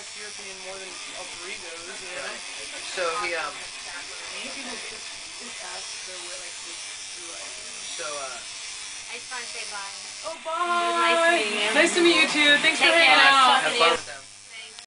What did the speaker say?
respect your opinion more than a burrito's, you know? So he um. People just ask their way, like, through life. So uh. I just want to say bye. Oh, bye! nice to meet you. Nice to meet you too. Thanks Take for hanging out.